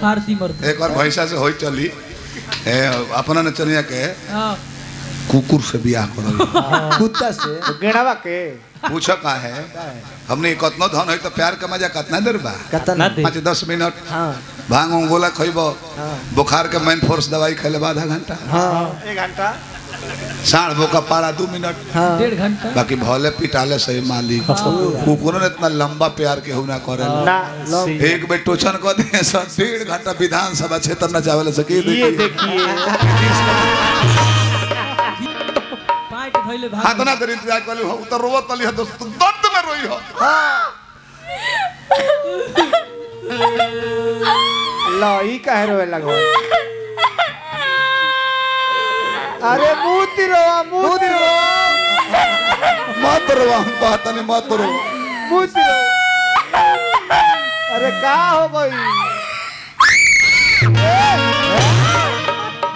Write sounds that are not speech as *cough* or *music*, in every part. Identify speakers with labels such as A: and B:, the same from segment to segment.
A: फारसी मर्द।
B: एक बार भैंसा से हो चली। ए, अपना चलिया के
A: हाँ।
B: कुकुर से बियाह करो
C: कुत्ता से?
D: गेड़ावा के?
B: पूछो का है? हमने कतनो धन है तो प्यार का मज़ा कितना देर बा?
C: कतना
B: पाँच दस मिनट।
C: हाँ।
B: भाँग उंगोला खइब बुखार के मेन फोर्स दवाई खैले बाद आधा घंटा।
C: हाँ।
D: एक घंटा।
B: साढ़ बोका पारा दू मिनट।
C: हाँ।
A: डेढ़ घंटा।
B: बाकी भले पिटाले सही मालिक। कुकुर ने इतना लंबा प्यार के ना करे एक बेर टोचन कर सर डेढ़ घंटा विधानसभा क्षेत्र में जावे सके
D: ये देखिए।
A: पाइट
B: हाथ ना कर इंतज़ार कर हो तो रोवत तली हो तो दर्द में रोई हो।
D: लो ई काहे रोए लगो? अरे मूती रोवा मूती रोवा
B: मत रो हम कहता नहीं मत रो
D: मूती रो अरे का हो गई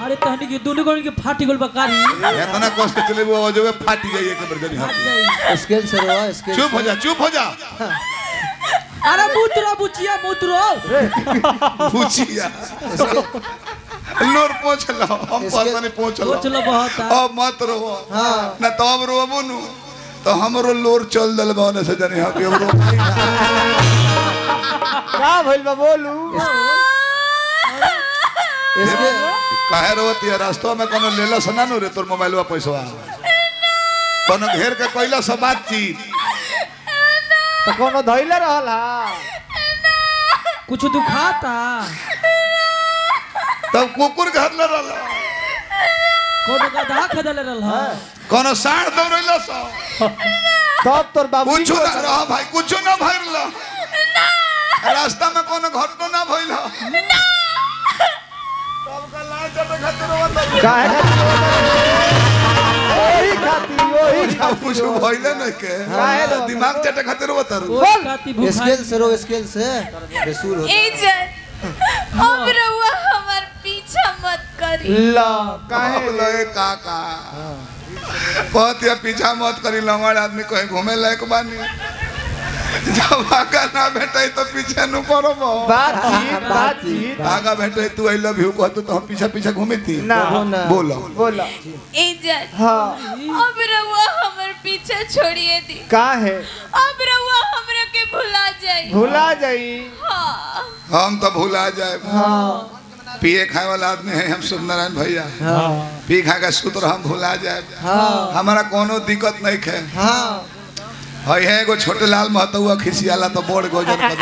A: अरे तहनी के दोनों गण के फाटी गल बकारी।
B: इतना कष्ट चले वो जो फाटी गई एक बार जनी हाथ
C: स्केल से रोआ स्केल
B: चुप हो जा चुप हो जा।
A: अरे मुतरो बुचिया मुतरो
B: पूछिया लोर पोछ लो हम पता नहीं पोछ लो
A: सोच लो बहुत आ।
B: अब मत रो
C: हाँ
B: ना तो अब नु तो हमरो लोर चल दल बाने से जनी हाथ अब रो
D: का भइल बा बोलू
C: स्केल
B: काहे रोती है रास्ता में कोनो लेला सना नु रे तोर मोबाइलवा पैसा कोनो घेर के कोइला सब बातचीत
D: तो कोनो धइले रहल हा
A: कुछ दुखाता
B: तब कुकुर घर न रहल
A: कोनो गधा खदले रहल हा।
B: कोनो साढ़ दौड़ैला सो।
D: तब तोर बाबू
B: कुछ ना रहा भाई कुछ ना भइल रास्ता में कोनो घटना ना भइल तब का लाज जब खातिर होता
D: काहे? ओही खाती ओही खाती।
B: कुछ भइले नहीं के।
D: काहे? रो?
B: दिमाग चटे खातिर होता रू
A: ओ काती भूखा
C: स्केल से रो स्केल से बेसूर हो
E: इज़्ज़त मत
D: ला काहे
B: लगे काका। कहत या पीछा मत करी लंगड़ आदमी कहीं घूमे लायक बानी। जब आगा ना भेटे तो पीछे नु पड़ब
D: बातचीत बातचीत
B: आगा भेटे तू आई लव यू कहत तो हम पीछे पीछे घूमी
D: ना
C: ना।
B: बोलो।
D: बोला।
E: इज़्ज़त
D: हाँ।
E: अब रउआ हमार पीछा छोड़िए दी।
D: काहे?
E: अब रउआ हमरा के भुला जाई।
D: भुला जाई।
E: हाँ।
B: हम तो भुला जाए
D: हाँ।
B: पिए खाए वाला आदमी है हम सुंदरनारायण भैया। पी खा के सूत्र हम भुला जाए।
C: हाँ।
B: हमारा कोनो दिक्कत नहीं है।
C: हाँ
B: हई है एगो छोटे लाल महतुआ खिसियाला तो बड़ गोजर कर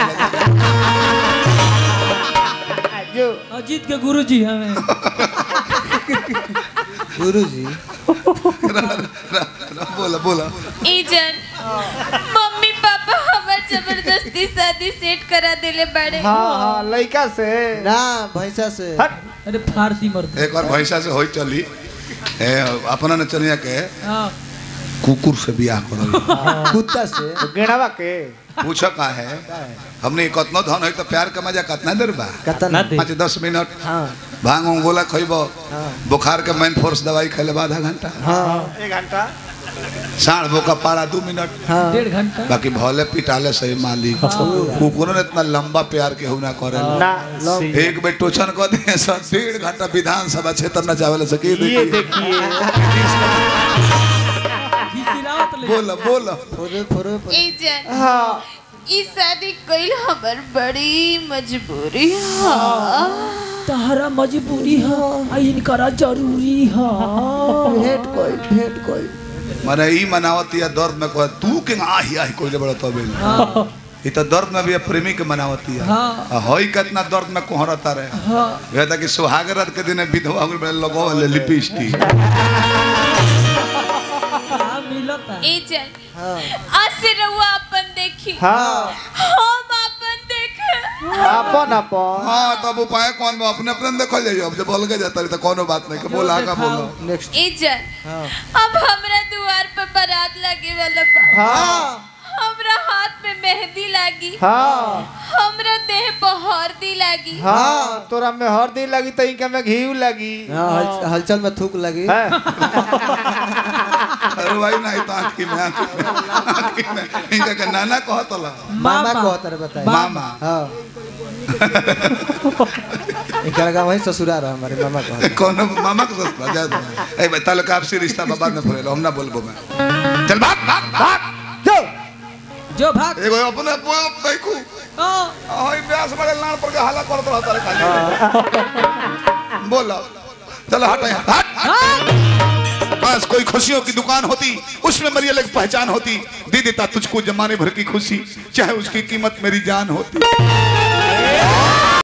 D: जो।
A: अजीत के गुरुजी हमें
C: गुरु जी
B: बोला बोला।
E: हमार ज़बरदस्ती शादी सेट करा देले बड़े।
D: हाँ हाँ लड़का से।
C: ना भैंसा से।
D: हट।
A: अरे फारसी मर्द
B: एक बार भैंसा से होई चली। ए, अपना नचनिया के।
A: हाँ।
B: कुकुर से बियाह करो *laughs*
C: कुत्ता से।
D: गेड़ावा के।
B: पूछो का है? हमने कतनो धन है तो प्यार का मज़ा कितना देर बा?
C: कतना
B: पाँच दस मिनट।
C: हाँ।
B: भाँग उंगोला खइब बुखार के मेन फोर्स दवाई खैले बाद आधा घंटा।
C: हाँ।
D: एक घंटा।
B: साढ़ बोका पारा दू मिनट।
C: हाँ।
A: डेढ़ घंटा।
B: बाकी भले पिटाले सही मालिक। कुकुर ने इतना लंबा प्यार के ना करे
D: ना
B: एक बेर टोचन कर सर डेढ़ घंटा विधानसभा क्षेत्र में जावे सके
D: ये देखिए।
B: बोला बोला।
C: फोरे।
E: इज़्ज़त
D: हाँ।
E: ई शादी कइल हमर बड़ी मजबूरी है।
A: तहरा मजबूरी है आ इनकरा ज़रूरी है।
C: भेंट कोई भेंट कोई।
B: माने ई मनावत या दर्द में कह तू के आही आही कोले बड़ा तबे
A: हाँ।
B: ई तो दर्द में भी प्रेमी के मनावती है
A: हाँ।
B: हई कितना दर्द में कोहरता रहे।
A: हाँ।
B: कहता था कि सुहाग रात के दिन विधवा हो गई लगो वाले लिपस्टिक
A: हाँ मिलता
E: इज़्ज़त
C: हाँ।
E: आज से रउआ अपन देखी।
D: हाँ।
E: देखे
D: अपन अपन
B: हाँ तब उपाय कौन बा अपने अपने देखल जाइए। अब जब अलग जाता रही तो कोनो बात नहीं के बोला का बोलो।
C: नेक्स्ट
E: इज़्ज़त
C: हाँ।
E: अब हमरा द्वार पर बारात लगे वाला बा
D: हाँ।
E: हमरा हाथ में मेहंदी लागी।
D: हाँ।
E: हमरा देह पर हल्दी लागी।
D: हाँ तोरा में हल्दी लगी तो इनका में घी लगी।
C: हाँ हल- हलचल में थूक लगी। *laughs*
B: अरे भाई नहीं आँखी में आँखी में आँखी में। इनका के नाना कहत ला
C: मामा। को तरह बताए
B: मामा।
C: हाँ। इनका गाँव वही ससुराल है हमारे मामा का
B: कौन मामा को सस्ता जा ए भाई ताल्लुक आपसी रिश्ता बाद में फरेलो हम ना बोलबो मैं। चल भाग भाग भाग।
C: जो।
A: जो भाग।
B: एगो अपने पोप देखू।
A: हाँ,
B: ओइ ब्यास बड़े लाड़ पर के हाला करत रहता रे खाली बोलो। चलो हट यहाँ। हट बस कोई खुशियों की दुकान होती उसमें मेरी अलग पहचान होती। दे देता तुझको जमाने भर की खुशी, चाहे उसकी कीमत मेरी जान होती।